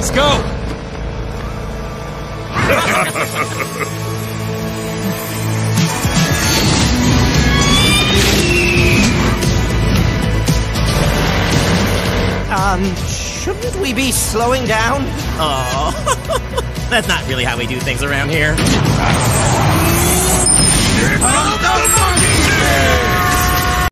Let's go! um, shouldn't we be slowing down? Oh, that's not really how we do things around here. Here comes the!